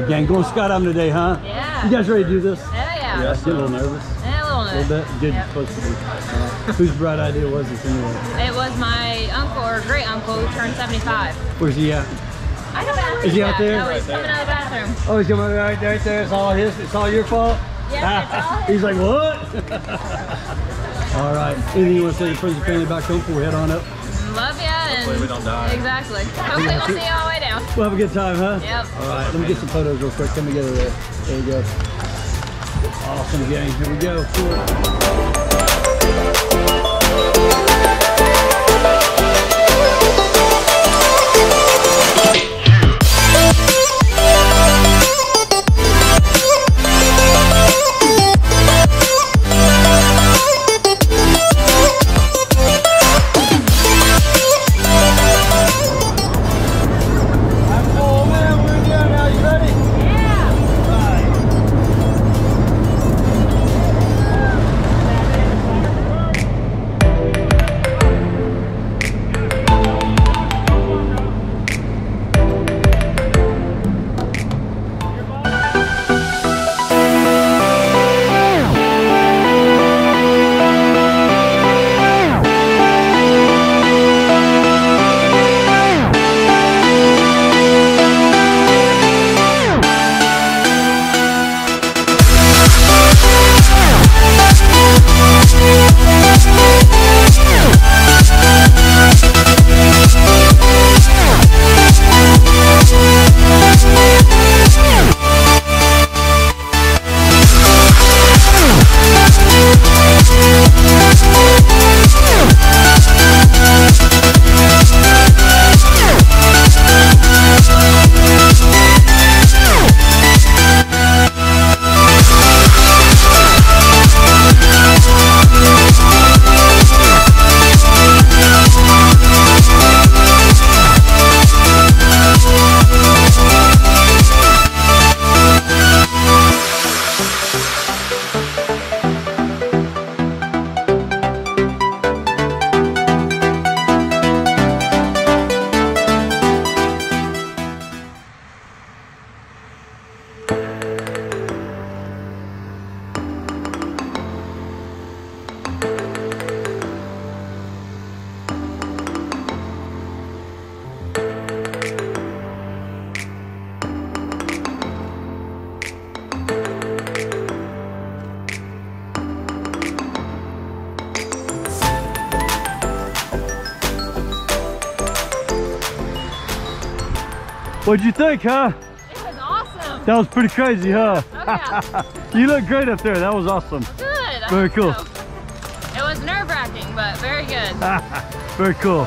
right, gang, going skydiving today, huh? Yeah. You guys ready to do this? Hell yeah. Yeah, I get a little nervous. Yeah, a little, A little bit. Good. Yep. Supposed to be. Uh, whose bright idea was this anyway? It was my uncle or great uncle who turned 75. Where's he at? I don't know. Is he out there? No, he's coming out of the bathroom. Oh, he's coming right, right there. It's all his. It's all your fault. Yeah, it's all his. he's like, what? all right. Anything you want to say to friends and family back home before we head on up? Love ya. And Hopefully we don't die. Exactly. Hopefully we'll see you all the way down. We'll have a good time, huh? Yep. All right. Let me get some photos real quick. Come together there. There you go. Awesome, gang. Here we go. Cool. What'd you think, huh? It was awesome. That was pretty crazy, huh? Oh, yeah. you look great up there. That was awesome. Good. Very cool. so. It was nerve wracking, but very good. Very cool.